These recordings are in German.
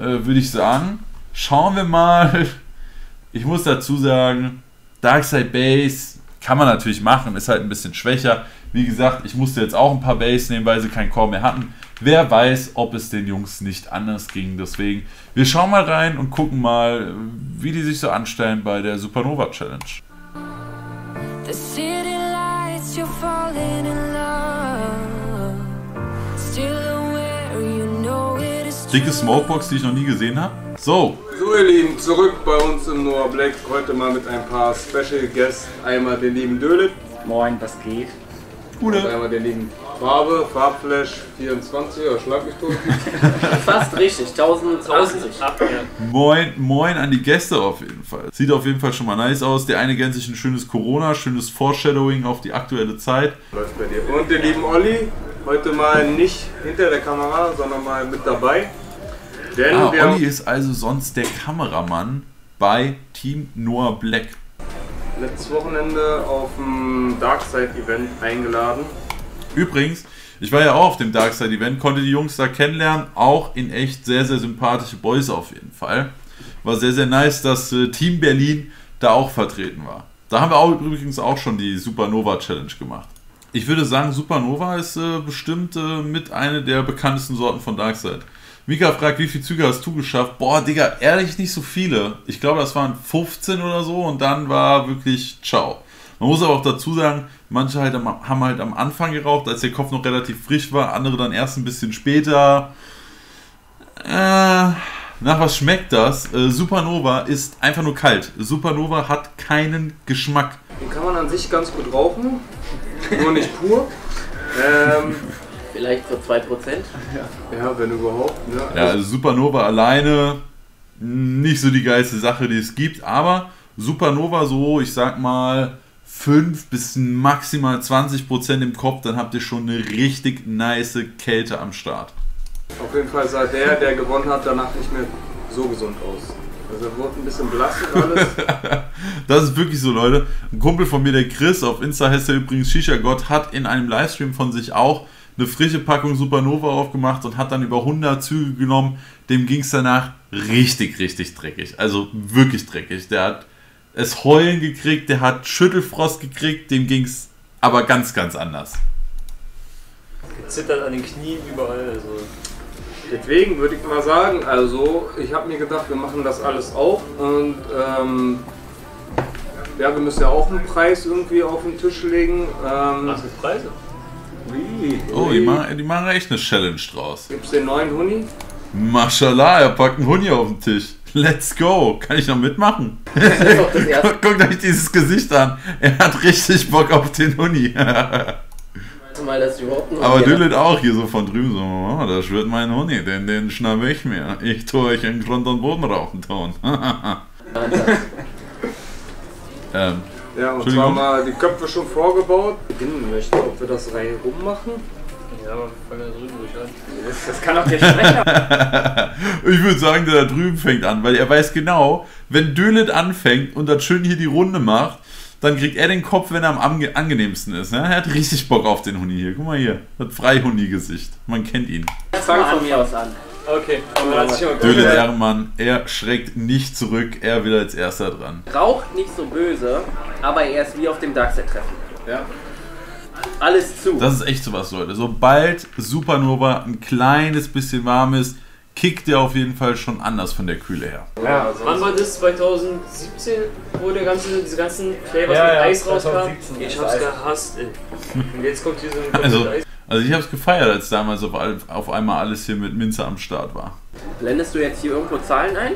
äh, würde ich sagen, schauen wir mal. Ich muss dazu sagen, Darkside Base kann man natürlich machen, ist halt ein bisschen schwächer. Wie gesagt, ich musste jetzt auch ein paar Base nehmen, weil sie keinen Core mehr hatten. Wer weiß, ob es den Jungs nicht anders ging. Deswegen, wir schauen mal rein und gucken mal, wie die sich so anstellen bei der Supernova Challenge. Dicke Smokebox, die ich noch nie gesehen habe. So. So ihr Lieben, zurück bei uns im Noah Black. Heute mal mit ein paar Special Guests. Einmal den lieben Dölit. Moin, was geht? Gute. Und einmal den lieben Farbe, Farbflash 24 oder schlag mich tot. Fast richtig, 1080. Moin, moin an die Gäste auf jeden Fall. Sieht auf jeden Fall schon mal nice aus. Der eine gönnt sich ein schönes Corona, schönes Foreshadowing auf die aktuelle Zeit. Läuft bei dir. Und den lieben Olli, heute mal nicht hinter der Kamera, sondern mal mit dabei. Denn ah, Olli ist also sonst der Kameramann bei Team Noah Black. Letztes Wochenende auf dem Darkside-Event eingeladen. Übrigens, ich war ja auch auf dem Darkside-Event, konnte die Jungs da kennenlernen. Auch in echt sehr, sehr sympathische Boys auf jeden Fall. War sehr, sehr nice, dass äh, Team Berlin da auch vertreten war. Da haben wir auch übrigens auch schon die Supernova Challenge gemacht. Ich würde sagen, Supernova ist äh, bestimmt äh, mit einer der bekanntesten Sorten von Darkside. Mika fragt, wie viele Züge hast du geschafft? Boah, Digga, ehrlich nicht so viele. Ich glaube, das waren 15 oder so und dann war wirklich ciao. Man muss aber auch dazu sagen, manche halt am, haben halt am Anfang geraucht, als der Kopf noch relativ frisch war, andere dann erst ein bisschen später. Äh, nach was schmeckt das? Äh, Supernova ist einfach nur kalt. Supernova hat keinen Geschmack. Den kann man an sich ganz gut rauchen, nur nicht pur. Ähm, Vielleicht so 2%? Ja, ja wenn überhaupt. Ne? Ja, also Supernova alleine nicht so die geilste Sache, die es gibt, aber Supernova so, ich sag mal, 5 bis maximal 20% im Kopf, dann habt ihr schon eine richtig nice Kälte am Start. Auf jeden Fall sah der, der gewonnen hat, danach nicht mehr so gesund aus. Also er wurde ein bisschen blass und alles. das ist wirklich so, Leute. Ein Kumpel von mir, der Chris, auf Insta heißt er übrigens Shisha Gott, hat in einem Livestream von sich auch eine frische Packung Supernova aufgemacht und hat dann über 100 Züge genommen. Dem ging es danach richtig, richtig dreckig. Also wirklich dreckig. Der hat es heulen gekriegt, der hat Schüttelfrost gekriegt, dem ging es aber ganz, ganz anders. Gezittert an den Knien überall. Also. Deswegen würde ich mal sagen, also ich habe mir gedacht, wir machen das alles auch und ähm, ja, wir müssen ja auch einen Preis irgendwie auf den Tisch legen. Ähm, Was für Preise? Oh, die machen, die machen echt eine Challenge draus. Gibt's den neuen Huni? Mashallah, er packt einen Huni auf den Tisch. Let's go. Kann ich noch mitmachen? Guckt euch dieses Gesicht an. Er hat richtig Bock auf den Huni. Mal, dass überhaupt noch Aber Dylan auch hier so von drüben so, oh, das wird mein Huni, den, den schnappe ich mir. Ich tue euch in Grund und Boden rauchen tun. ähm, ja, und zwar mal die Köpfe schon vorgebaut. Beginnen möchte, ob wir das rein rum machen. Ja, aber fang da drüben ruhig an. Das, das kann auch der Sprecher. ich würde sagen, der da drüben fängt an, weil er weiß genau, wenn Dölet anfängt und dann schön hier die Runde macht, dann kriegt er den Kopf, wenn er am angenehmsten ist. Ne? Er hat richtig Bock auf den Huni hier. Guck mal hier, hat Freihuni-Gesicht. Man kennt ihn. Fang von mir aus an. Okay, Döle Ehrenmann, er schreckt nicht zurück, er will als erster dran. Raucht nicht so böse, aber er ist wie auf dem Darkset-Treffen. Ja. Alles zu. Das ist echt sowas, Leute. Sobald Supernova ein kleines bisschen warm ist, kickt er auf jeden Fall schon anders von der Kühle her. Ja, also Wann war das? 2017, wo der ganze, diese ganzen Flavors ja, mit ja, Eis rauskamen? Ich hab's gehasst, ey. Und jetzt kommt hier so ein also, Eis. Also ich habe es gefeiert, als damals auf, auf, einmal alles hier mit Minze am Start war. Blendest du jetzt hier irgendwo Zahlen ein?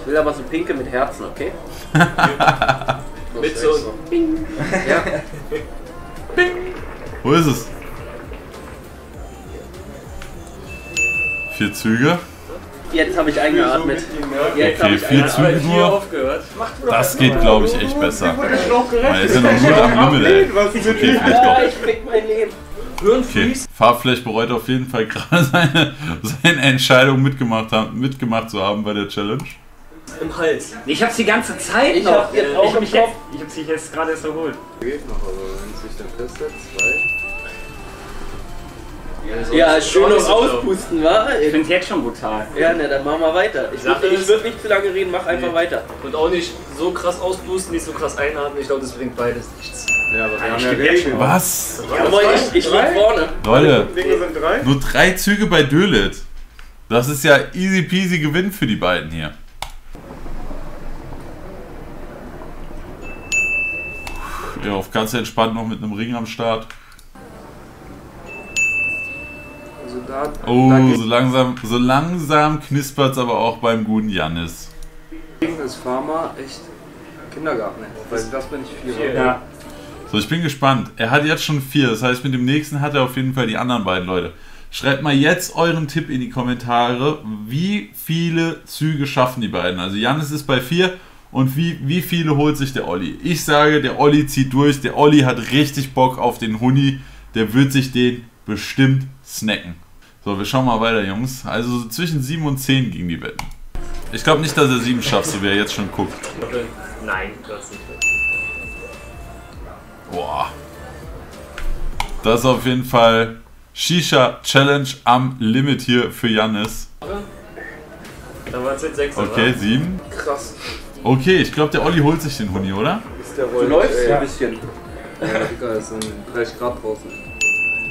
Ich will aber so pinke mit Herzen, okay? mit so Bing. Ja. Bing. Wo ist es? Vier Züge. Jetzt habe ich eingeatmet. Jetzt okay, vier Züge nur. Das geht, glaube ich, echt besser. Weil ist ja noch nur am Limit, ey. Okay, vielleicht doch. Ich fick mein Leben. Okay. Farbflash bereut auf jeden Fall gerade seine, seine Entscheidung mitgemacht, haben, mitgemacht zu haben bei der Challenge. Im Hals. Ich hab's die ganze Zeit ich noch. Jetzt auch ich, hab mich jetzt, ich hab's jetzt gerade erst erholt. Geht noch, aber wenn es sich dann festsetzt, zwei. Ja, schön noch auspusten, wa? Ich finde jetzt schon brutal. Ja, ne, dann machen wir weiter. Ich würde würd nicht zu lange reden, mach einfach nee. weiter. Und auch nicht so krass auspusten, nicht so krass einatmen. Ich glaube, das bringt beides nichts. Ja, aber wir haben ja. Was? Ja, aber ich, ich lieg vorne. Leute, nur drei Züge bei Dölit. Das ist ja easy peasy Gewinn für die beiden hier. Ja, auf ganz entspannt noch mit einem Ring am Start. Also da, oh, da so langsam, so langsam knispert es aber auch beim guten Jannis. ist Pharma echt Kindergarten, weil das bin ich vier. Ja. So, ich bin gespannt. Er hat jetzt schon vier, das heißt, mit dem nächsten hat er auf jeden Fall die anderen beiden Leute. Schreibt mal jetzt euren Tipp in die Kommentare, wie viele Züge schaffen die beiden. Also Jannis ist bei vier und wie, wie viele holt sich der Olli? Ich sage, der Olli zieht durch. Der Olli hat richtig Bock auf den Huni. Der wird sich den bestimmt snacken. So, wir schauen mal weiter, Jungs. Also so zwischen 7 und 10 gingen die Wetten. Ich glaube nicht, dass er 7 schafft, so wie er jetzt schon guckt. Nein, das nicht. Boah. Das ist auf jeden Fall Shisha Challenge am Limit hier für Jannis. Da war es jetzt 6. Okay, 7. Krass. Okay, ich glaube, der Olli holt sich den Huni, oder? Ist der wohl, du läufst äh, ein bisschen. Ja, Digga, ist ein 30 Grad draußen.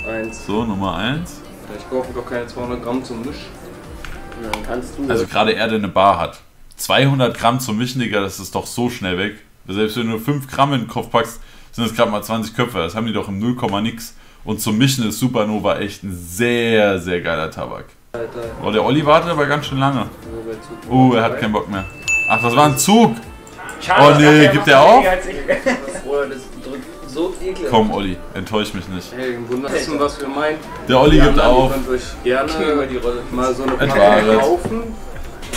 Eins. So, Nummer 1. Ich kaufe doch keine 200 Gramm zum Misch. Ja, kannst du. Also gerade er, der eine Bar hat. 200 Gramm zum Mischen, Digga, das ist doch so schnell weg. Selbst wenn du nur 5 Gramm in den Kopf packst, sind das gerade mal 20 Köpfe. Das haben die doch im 0, nix. Und zum Mischen ist Supernova echt ein sehr, sehr geiler Tabak. Oh, der Olli wartet aber ganz schön lange. Oh, er hat keinen Bock mehr. Ach, das war ein Zug. Oh nee, gibt der auf? So ekelhaft. Komm, Olli, enttäusch mich nicht. Hey, im wissen, was wir meinen. Der Olli gibt auf. Ihr könnt euch gerne mal so eine Packung kaufen.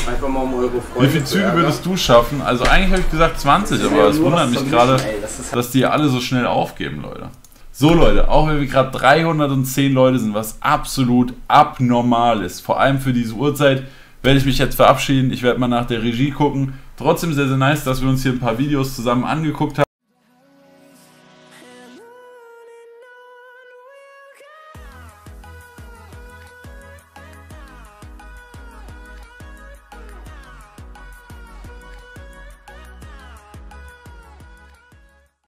Einfach mal um eure Freunde Wie viele Züge würdest du schaffen? Also eigentlich habe ich gesagt 20, aber es wundert mich gerade, dass die alle so schnell aufgeben, Leute. So Leute, auch wenn wir gerade 310 Leute sind, was absolut abnormal ist, vor allem für diese Uhrzeit, werde ich mich jetzt verabschieden. Ich werde mal nach der Regie gucken. Trotzdem sehr, sehr nice, dass wir uns hier ein paar Videos zusammen angeguckt haben.